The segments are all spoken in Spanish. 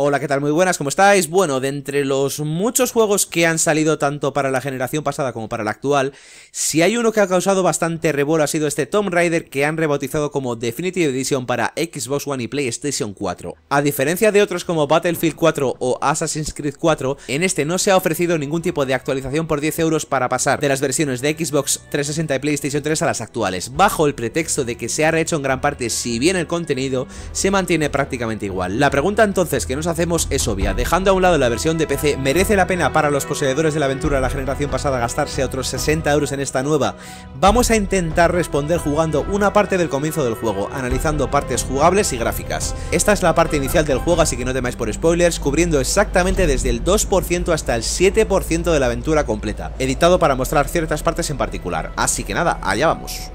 Hola, ¿qué tal? Muy buenas, ¿cómo estáis? Bueno, de entre los muchos juegos que han salido tanto para la generación pasada como para la actual, si hay uno que ha causado bastante revuelo ha sido este Tomb Raider que han rebautizado como Definitive Edition para Xbox One y PlayStation 4. A diferencia de otros como Battlefield 4 o Assassin's Creed 4, en este no se ha ofrecido ningún tipo de actualización por 10 euros para pasar de las versiones de Xbox 360 y PlayStation 3 a las actuales, bajo el pretexto de que se ha rehecho en gran parte si bien el contenido se mantiene prácticamente igual. La pregunta entonces que nos hacemos es obvia, dejando a un lado la versión de PC, ¿merece la pena para los poseedores de la aventura de la generación pasada gastarse otros 60 euros en esta nueva? Vamos a intentar responder jugando una parte del comienzo del juego, analizando partes jugables y gráficas. Esta es la parte inicial del juego, así que no temáis por spoilers, cubriendo exactamente desde el 2% hasta el 7% de la aventura completa, editado para mostrar ciertas partes en particular. Así que nada, allá vamos.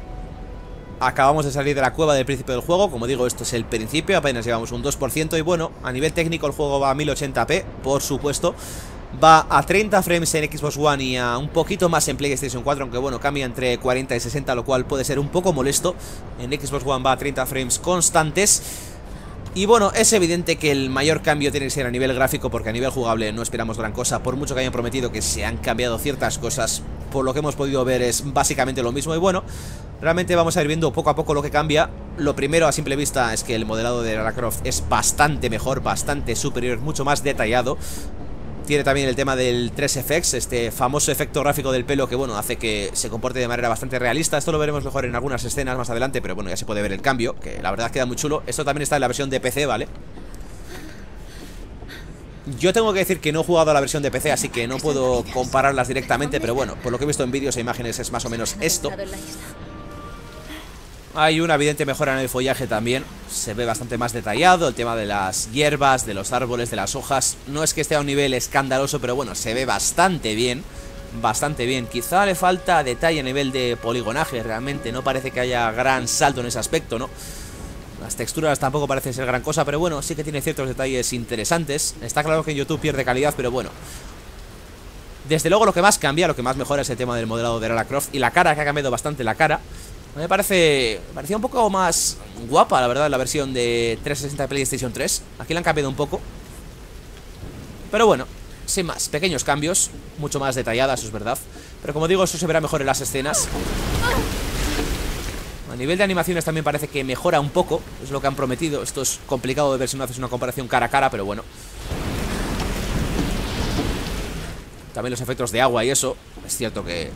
Acabamos de salir de la cueva del principio del juego, como digo, esto es el principio, apenas llevamos un 2% y bueno, a nivel técnico el juego va a 1080p, por supuesto. Va a 30 frames en Xbox One y a un poquito más en PlayStation 4, aunque bueno, cambia entre 40 y 60, lo cual puede ser un poco molesto. En Xbox One va a 30 frames constantes. Y bueno, es evidente que el mayor cambio tiene que ser a nivel gráfico porque a nivel jugable no esperamos gran cosa, por mucho que hayan prometido que se han cambiado ciertas cosas, por lo que hemos podido ver es básicamente lo mismo y bueno, realmente vamos a ir viendo poco a poco lo que cambia. Lo primero a simple vista es que el modelado de Lara Croft es bastante mejor, bastante superior, mucho más detallado. Tiene también el tema del 3FX, este famoso efecto gráfico del pelo que, bueno, hace que se comporte de manera bastante realista. Esto lo veremos mejor en algunas escenas más adelante, pero bueno, ya se puede ver el cambio, que la verdad queda muy chulo. Esto también está en la versión de PC, ¿vale? Yo tengo que decir que no he jugado a la versión de PC, así que no puedo compararlas directamente, pero bueno, por lo que he visto en vídeos e imágenes es más o menos esto. Hay una evidente mejora en el follaje también Se ve bastante más detallado El tema de las hierbas, de los árboles, de las hojas No es que esté a un nivel escandaloso Pero bueno, se ve bastante bien Bastante bien Quizá le falta detalle a nivel de poligonaje Realmente no parece que haya gran salto en ese aspecto, ¿no? Las texturas tampoco parecen ser gran cosa Pero bueno, sí que tiene ciertos detalles interesantes Está claro que en YouTube pierde calidad, pero bueno Desde luego lo que más cambia, lo que más mejora es el tema del modelado de Lara Croft Y la cara, que ha cambiado bastante la cara me parece... Parecía un poco más guapa, la verdad, la versión de 360 de PlayStation 3. Aquí la han cambiado un poco. Pero bueno, sin más, pequeños cambios. Mucho más detalladas, es verdad. Pero como digo, eso se verá mejor en las escenas. A nivel de animaciones también parece que mejora un poco. Es lo que han prometido. Esto es complicado de ver si no haces una comparación cara a cara, pero bueno. También los efectos de agua y eso. Es cierto que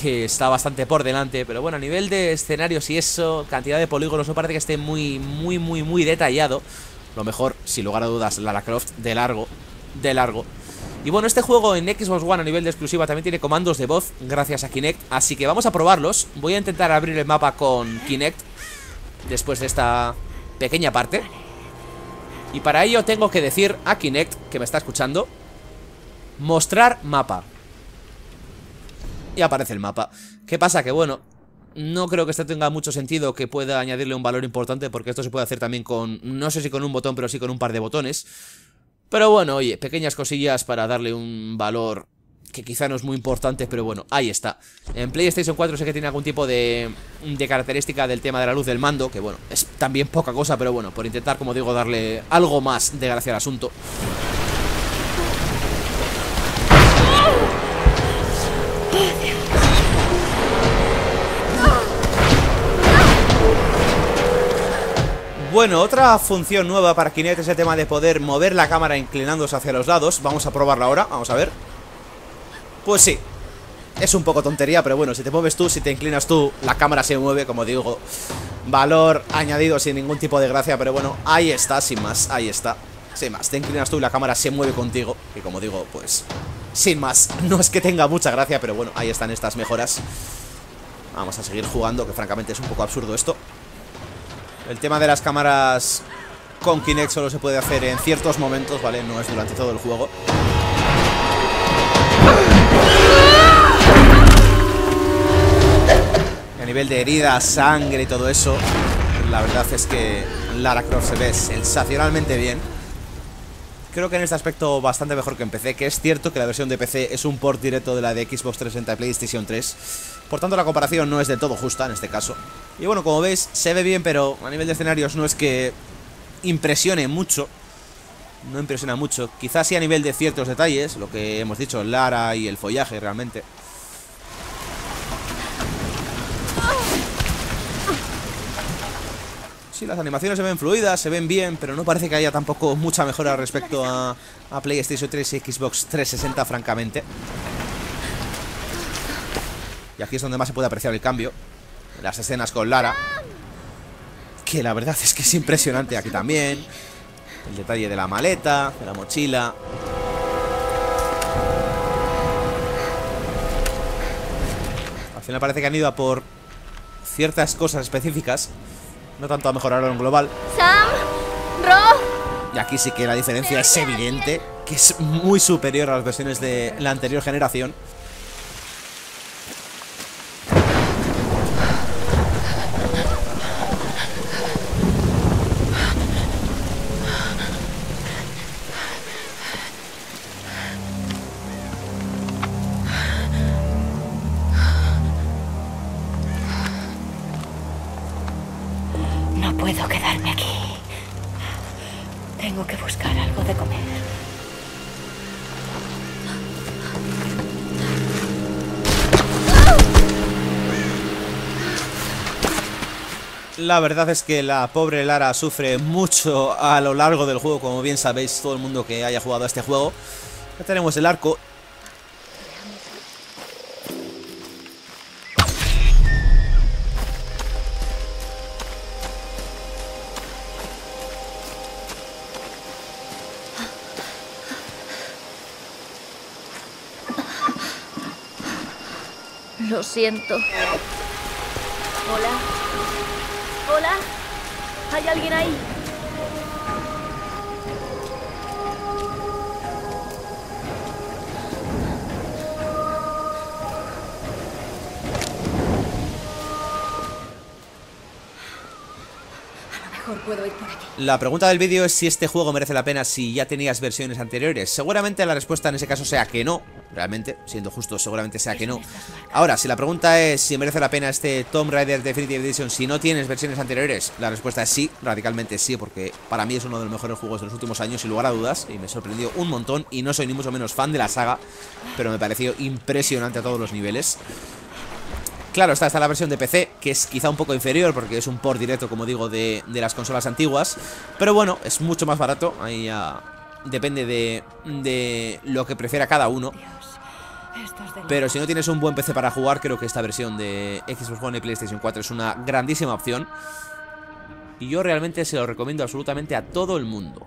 que está bastante por delante Pero bueno, a nivel de escenarios y eso Cantidad de polígonos no parece que esté muy, muy, muy, muy detallado Lo mejor, sin lugar a dudas, Lara Croft de largo De largo y bueno, este juego en Xbox One a nivel de exclusiva también tiene comandos de voz gracias a Kinect Así que vamos a probarlos Voy a intentar abrir el mapa con Kinect Después de esta pequeña parte Y para ello tengo que decir a Kinect, que me está escuchando Mostrar mapa y aparece el mapa. ¿Qué pasa? Que bueno, no creo que esto tenga mucho sentido que pueda añadirle un valor importante porque esto se puede hacer también con, no sé si con un botón, pero sí con un par de botones. Pero bueno, oye, pequeñas cosillas para darle un valor que quizá no es muy importante, pero bueno, ahí está. En PlayStation 4 sé que tiene algún tipo de, de característica del tema de la luz del mando, que bueno, es también poca cosa, pero bueno, por intentar, como digo, darle algo más de gracia al asunto. Bueno, otra función nueva para Kinect es el tema de poder mover la cámara inclinándose hacia los lados. Vamos a probarla ahora, vamos a ver. Pues sí Es un poco tontería, pero bueno, si te mueves tú, si te inclinas tú, la cámara se mueve, como digo Valor añadido sin ningún tipo de gracia, pero bueno, ahí está, sin más, ahí está Sin más, te inclinas tú y la cámara se mueve contigo Y como digo, pues, sin más. No es que tenga mucha gracia, pero bueno, ahí están estas mejoras. Vamos a seguir jugando, que francamente es un poco absurdo esto el tema de las cámaras con Kinect solo se puede hacer en ciertos momentos, ¿vale? No es durante todo el juego. a nivel de heridas, sangre y todo eso, la verdad es que Lara Croft se ve sensacionalmente bien. Creo que en este aspecto bastante mejor que en PC, que es cierto que la versión de PC es un port directo de la de Xbox 360 y PlayStation 3. Por tanto, la comparación no es del todo justa en este caso. Y bueno, como veis, se ve bien, pero a nivel de escenarios no es que impresione mucho. No impresiona mucho. Quizás sí a nivel de ciertos detalles, lo que hemos dicho, Lara y el follaje realmente. Sí, las animaciones se ven fluidas, se ven bien, pero no parece que haya tampoco mucha mejora respecto a, a PlayStation 3 y Xbox 360, francamente. Y aquí es donde más se puede apreciar el cambio. Las escenas con Lara. Que la verdad es que es impresionante aquí también. El detalle de la maleta, de la mochila. Al final parece que han ido a por ciertas cosas específicas. No tanto a mejorarlo en global. Sam, Ro. Y aquí sí que la diferencia es evidente, que es muy superior a las versiones de la anterior generación. La verdad es que la pobre Lara sufre mucho a lo largo del juego, como bien sabéis todo el mundo que haya jugado a este juego. Ya tenemos el arco. Lo siento. Hola. Hola. ¿Hay alguien ahí? La pregunta del vídeo es si este juego merece la pena si ya tenías versiones anteriores. Seguramente la respuesta en ese caso sea que no. Realmente, siendo justo, seguramente sea que no. Ahora, si la pregunta es si merece la pena este Tomb Raider Definitive Edition si no tienes versiones anteriores, la respuesta es sí, radicalmente sí, porque para mí es uno de los mejores juegos de los últimos años, sin lugar a dudas, y me sorprendió un montón, y no soy ni mucho menos fan de la saga, pero me pareció impresionante a todos los niveles. Claro, está, está la versión de PC, que es quizá un poco inferior porque es un port directo, como digo, de, de las consolas antiguas. Pero bueno, es mucho más barato, ahí ya depende de, de lo que prefiera cada uno. Pero si no tienes un buen PC para jugar, creo que esta versión de Xbox One y PlayStation 4 es una grandísima opción. Y yo realmente se lo recomiendo absolutamente a todo el mundo.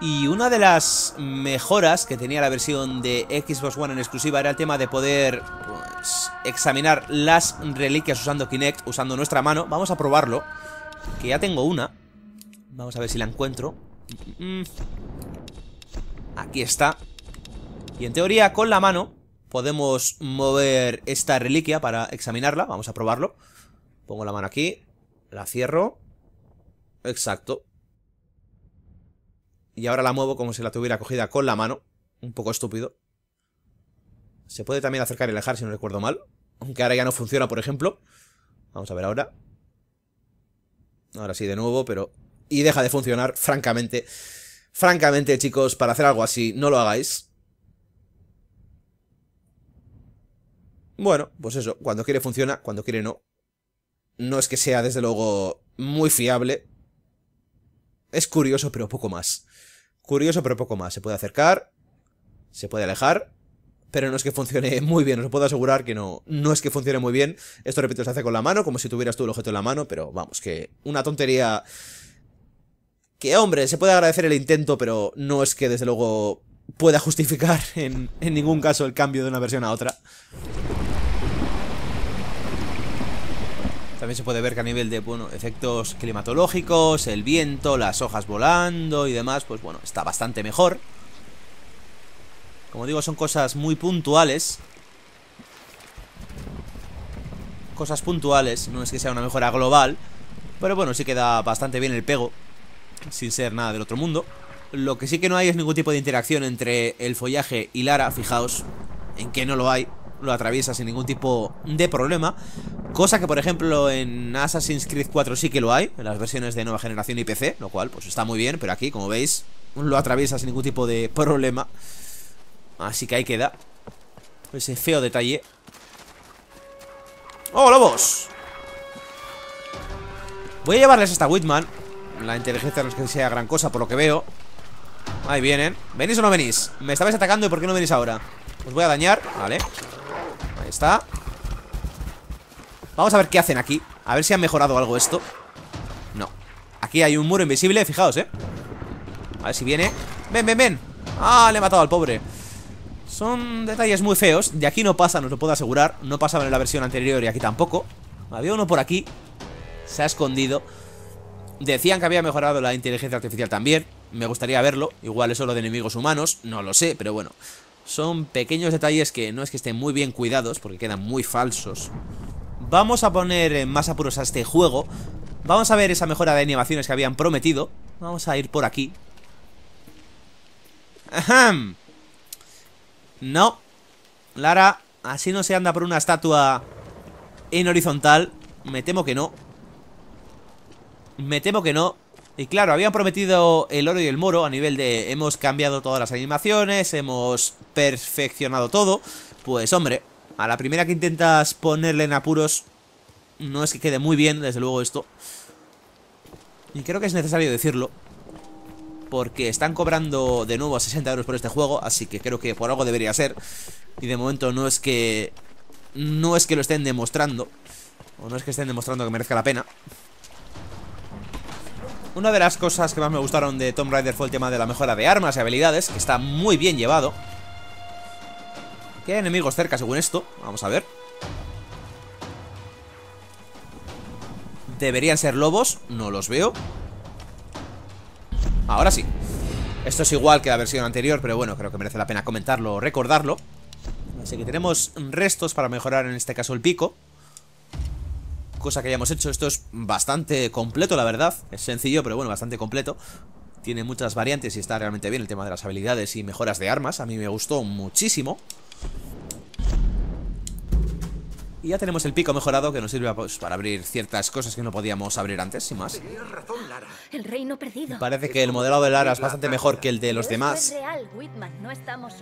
Y una de las mejoras que tenía la versión de Xbox One en exclusiva era el tema de poder examinar las reliquias usando Kinect, usando nuestra mano. Vamos a probarlo, que ya tengo una. Vamos a ver si la encuentro. Mm. Aquí está. Y en teoría con la mano podemos mover esta reliquia para examinarla. Vamos a probarlo. Pongo la mano aquí, la cierro. Exacto. Y ahora la muevo como si la tuviera cogida con la mano. Un poco estúpido. Se puede también acercar y alejar si no recuerdo mal. Aunque ahora ya no funciona, por ejemplo. Vamos a ver ahora. Ahora sí, de nuevo, pero... Y deja de funcionar, francamente. Francamente, chicos, para hacer algo así, no lo hagáis. Bueno, pues eso, cuando quiere funciona, cuando quiere no. No es que sea, desde luego, muy fiable. Es curioso, pero poco más. Curioso, pero poco más. Se puede acercar, se puede alejar, pero no es que funcione muy bien. Os puedo asegurar que no, no es que funcione muy bien. Esto, repito, se hace con la mano, como si tuvieras tú el objeto en la mano, pero vamos, que una tontería... Que, hombre, se puede agradecer el intento, pero no es que, desde luego, pueda justificar en, en ningún caso el cambio de una versión a otra. También se puede ver que a nivel de, bueno, efectos climatológicos, el viento, las hojas volando y demás, pues bueno, está bastante mejor. Como digo, son cosas muy puntuales. Cosas puntuales, no es que sea una mejora global. Pero bueno, sí queda bastante bien el pego. Sin ser nada del otro mundo. Lo que sí que no hay es ningún tipo de interacción entre el follaje y Lara. Fijaos en que no lo hay. Lo atraviesa sin ningún tipo de problema. Cosa que, por ejemplo, en Assassin's Creed 4 sí que lo hay, en las versiones de nueva generación y PC, lo cual pues está muy bien, pero aquí, como veis, lo atraviesa sin ningún tipo de problema. Así que ahí queda. Ese feo detalle. ¡Oh, lobos! Voy a llevarles hasta Whitman. La inteligencia no es que sea gran cosa, por lo que veo. Ahí vienen. ¿Venís o no venís? Me estabais atacando y ¿por qué no venís ahora? Os voy a dañar, vale Ahí está Vamos a ver qué hacen aquí A ver si han mejorado algo esto No Aquí hay un muro invisible, fijaos, eh A ver si viene Ven, ven, ven Ah, le he matado al pobre Son detalles muy feos De aquí no pasa, os lo puedo asegurar No pasaba en la versión anterior y aquí tampoco. Había uno por aquí Se ha escondido. Decían que había mejorado la inteligencia artificial también Me gustaría verlo Igual es solo de enemigos humanos No lo sé, pero bueno. Son pequeños detalles que no es que estén muy bien cuidados Porque quedan muy falsos. Vamos a poner más apuros a este juego. Vamos a ver esa mejora de animaciones que habían prometido. Vamos a ir por aquí. Ahem. No Lara, así no se anda por una estatua En horizontal Me temo que no Me temo que no y claro, habían prometido el oro y el moro a nivel de hemos cambiado todas las animaciones, hemos perfeccionado todo. Pues hombre, a la primera que intentas ponerle en apuros, no es que quede muy bien, desde luego esto. Y creo que es necesario decirlo. Porque están cobrando de nuevo 60 euros por este juego, así que creo que por algo debería ser. Y de momento no es que... No es que lo estén demostrando. O no es que estén demostrando que merezca la pena. Una de las cosas que más me gustaron de Tomb Raider fue el tema de la mejora de armas y habilidades, que está muy bien llevado. Aquí hay enemigos cerca según esto, vamos a ver. Deberían ser lobos, no los veo. Ahora sí. Esto es igual que la versión anterior, pero bueno, creo que merece la pena comentarlo o recordarlo. Así que tenemos restos para mejorar en este caso el pico cosa que hayamos hecho. Esto es bastante completo, la verdad. Es sencillo, pero bueno, bastante completo. Tiene muchas variantes y está realmente bien el tema de las habilidades y mejoras de armas. A mí me gustó muchísimo. Y ya tenemos el pico mejorado que nos sirve pues, para abrir ciertas cosas que no podíamos abrir antes, sin más. El reino perdido. Parece que el modelado de Lara es bastante mejor que el de los demás.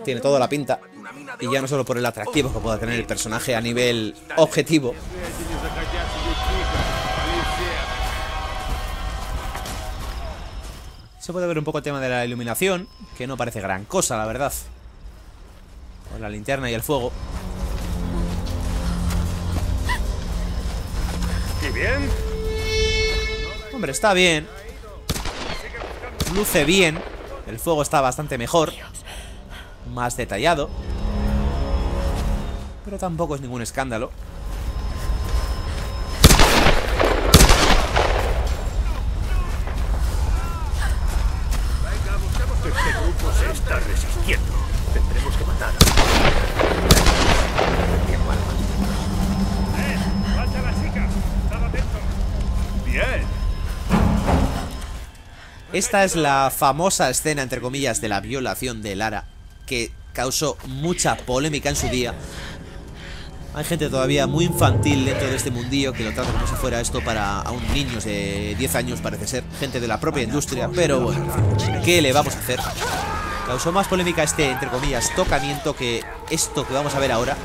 Tiene toda la pinta. Y ya no solo por el atractivo que pueda tener el personaje a nivel objetivo. Se puede ver un poco el tema de la iluminación, que no parece gran cosa, la verdad. Con la linterna y el fuego. Hombre, está bien. Luce bien. El fuego está bastante mejor. Más detallado. Pero tampoco es ningún escándalo. Esta es la famosa escena, entre comillas, de la violación de Lara, que causó mucha polémica en su día. Hay gente todavía muy infantil dentro de este mundillo que lo trata como si fuera esto para a un niño de 10 años, parece ser. Gente de la propia industria, pero bueno, ¿qué le vamos a hacer? Causó más polémica este, entre comillas, tocamiento que esto que vamos a ver ahora.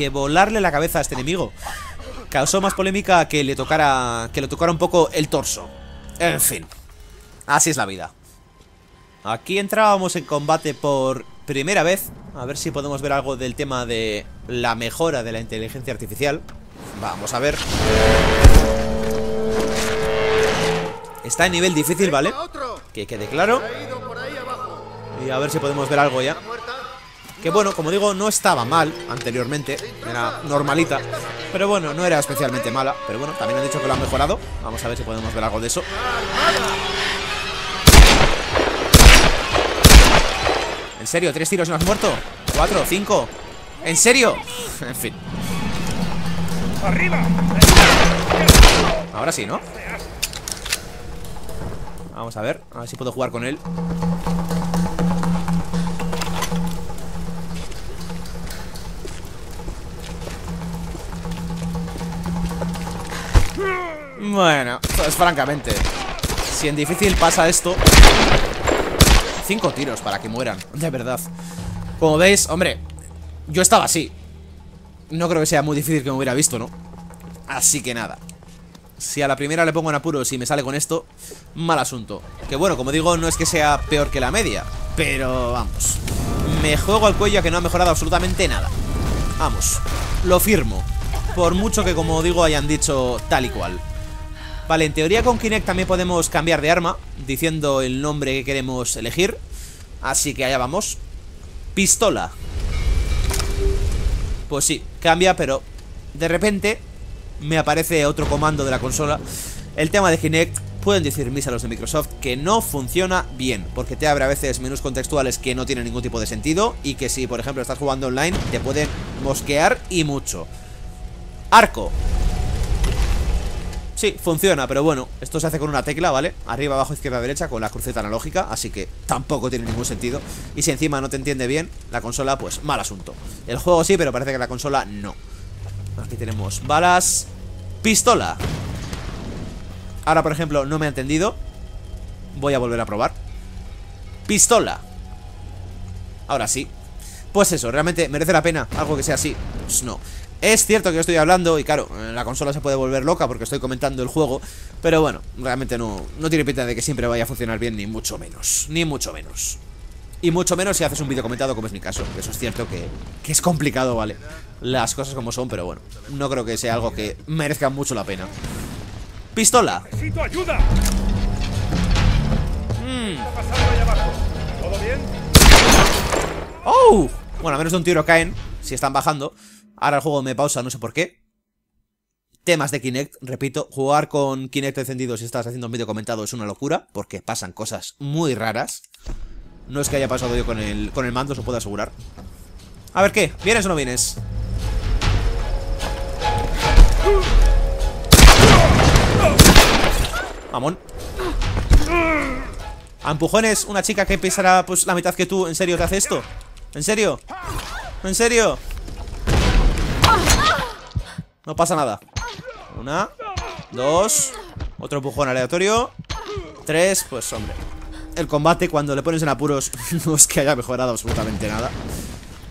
Que volarle la cabeza a este enemigo causó más polémica que le tocara que le tocara un poco el torso. En fin, así es la vida. Aquí entrábamos en combate por primera vez. A ver si podemos ver algo del tema de la mejora de la inteligencia artificial. Vamos a ver. Está en nivel difícil, ¿vale? Que quede claro. Y a ver si podemos ver algo ya. Que bueno, como digo, no estaba mal anteriormente Era normalita Pero bueno, no era especialmente mala Pero bueno, también han dicho que lo han mejorado Vamos a ver si podemos ver algo de eso ¿En serio? ¿Tres tiros y no has muerto? ¿Cuatro? ¿Cinco? ¿En serio? En fin. Ahora sí, ¿no? Vamos a ver, a ver si puedo jugar con él Bueno, pues francamente Si en difícil pasa esto Cinco tiros para que mueran De verdad. Como veis, hombre Yo estaba así. No creo que sea muy difícil que me hubiera visto, ¿no? Así que nada Si a la primera le pongo en apuros y me sale con esto Mal asunto. Que bueno, como digo, no es que sea peor que la media Pero vamos Me juego al cuello a que no ha mejorado absolutamente nada. Vamos Lo firmo Por mucho que como digo hayan dicho tal y cual Vale, en teoría con Kinect también podemos cambiar de arma Diciendo el nombre que queremos elegir. Así que allá vamos. Pistola. Pues sí, cambia, pero De repente Me aparece otro comando de la consola. El tema de Kinect Pueden decir mis a los de Microsoft que no funciona bien Porque te abre a veces menús contextuales que no tienen ningún tipo de sentido Y que si, por ejemplo, estás jugando online Te pueden mosquear y mucho. Arco Sí, funciona, pero bueno, esto se hace con una tecla, ¿vale? Arriba, abajo, izquierda, derecha, con la cruceta analógica Así que tampoco tiene ningún sentido. Y si encima no te entiende bien, la consola, pues mal asunto. El juego sí, pero parece que la consola no. Aquí tenemos balas. Pistola. Ahora, por ejemplo, no me ha entendido. Voy a volver a probar. Pistola. Ahora sí. Pues eso, realmente merece la pena algo que sea así Pues no es cierto que yo estoy hablando y claro, la consola se puede volver loca porque estoy comentando el juego Pero bueno, realmente no, no tiene pinta de que siempre vaya a funcionar bien, ni mucho menos Ni mucho menos Y mucho menos si haces un vídeo comentado como es mi caso Eso es cierto que, que es complicado, ¿vale? Las cosas como son, pero bueno No creo que sea algo que merezca mucho la pena Pistola ¡Necesito ayuda! Mm. ¿Todo bien? ¡Oh! Bueno, a menos de un tiro caen Si están bajando Ahora el juego me pausa, no sé por qué. Temas de Kinect, repito, jugar con Kinect encendido si estás haciendo un vídeo comentado es una locura, porque pasan cosas muy raras. No es que haya pasado yo con el, con el mando, os puedo asegurar. A ver qué, ¿vienes o no vienes? Mamón. A empujones, una chica que pesará pues la mitad que tú, ¿en serio te hace esto? ¿En serio? ¿En serio? No pasa nada. Una Dos Otro empujón aleatorio. Tres Pues hombre. El combate cuando le pones en apuros No es que haya mejorado absolutamente nada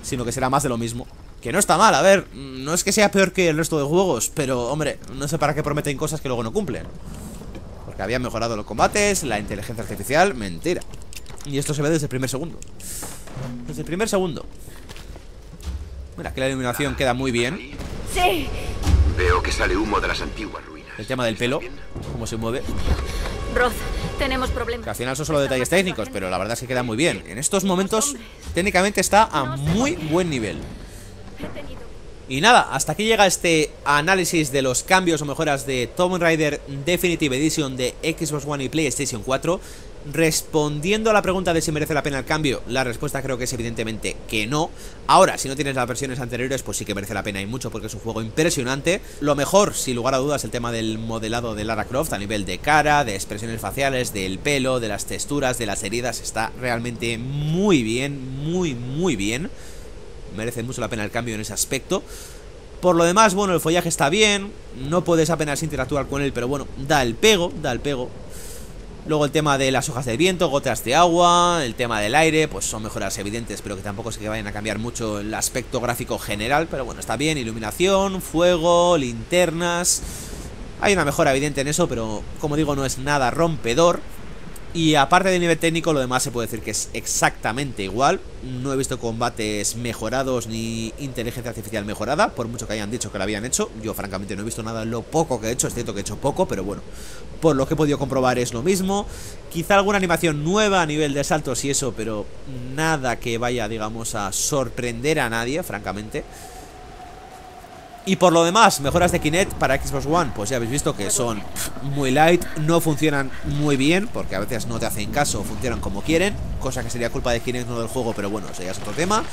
Sino que será más de lo mismo. Que no está mal, a ver No es que sea peor que el resto de juegos Pero hombre No sé para qué prometen cosas que luego no cumplen. Porque habían mejorado los combates La inteligencia artificial Mentira. Y esto se ve desde el primer segundo. Desde el primer segundo. Mira, que la iluminación queda muy bien. Sí. Veo que sale humo de las antiguas ruinas. El tema del pelo, cómo se mueve. Roth, tenemos problemas. Que al final son solo detalles técnicos, pero la verdad es que queda muy bien. En estos momentos, técnicamente está a muy buen nivel. Y nada, hasta aquí llega este análisis de los cambios o mejoras de Tomb Raider Definitive Edition de Xbox One y PlayStation 4 Respondiendo a la pregunta de si merece la pena el cambio, la respuesta creo que es evidentemente que no. Ahora, si no tienes las versiones anteriores, pues sí que merece la pena y mucho porque es un juego impresionante. Lo mejor, sin lugar a dudas, el tema del modelado de Lara Croft a nivel de cara, de expresiones faciales, del pelo, de las texturas, de las heridas, está realmente muy bien, muy, muy bien. Merece mucho la pena el cambio en ese aspecto. Por lo demás, bueno, el follaje está bien, no puedes apenas interactuar con él, pero bueno, da el pego, da el pego. Luego el tema de las hojas de viento, gotas de agua, el tema del aire, pues son mejoras evidentes, pero que tampoco sé que vayan a cambiar mucho el aspecto gráfico general, pero bueno, está bien, iluminación, fuego, linternas... Hay una mejora evidente en eso, pero como digo, no es nada rompedor. Y aparte del nivel técnico, lo demás se puede decir que es exactamente igual. No he visto combates mejorados ni inteligencia artificial mejorada, por mucho que hayan dicho que lo habían hecho. Yo francamente no he visto nada lo poco que he hecho, es cierto que he hecho poco, pero bueno, por lo que he podido comprobar es lo mismo. Quizá alguna animación nueva a nivel de saltos y eso, pero nada que vaya, digamos, a sorprender a nadie, francamente. Y por lo demás, mejoras de Kinect para Xbox One, pues ya habéis visto que son muy light, no funcionan muy bien, porque a veces no te hacen caso, funcionan como quieren, cosa que sería culpa de Kinect, no del juego, pero bueno, es otro tema.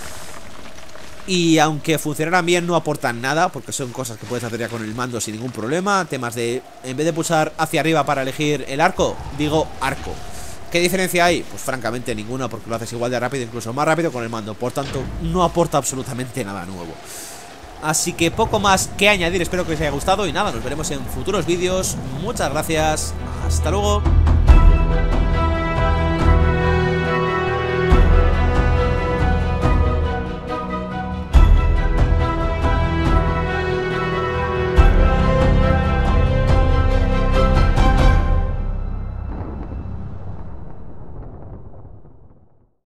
Y aunque funcionaran bien, no aportan nada, porque son cosas que puedes hacer ya con el mando sin ningún problema. Temas de, en vez de pulsar hacia arriba para elegir el arco, digo arco. ¿Qué diferencia hay? Pues francamente ninguna, porque lo haces igual de rápido, incluso más rápido con el mando. Por tanto, no aporta absolutamente nada nuevo. Así que poco más que añadir, espero que os haya gustado y nada, nos veremos en futuros vídeos. Muchas gracias, hasta luego.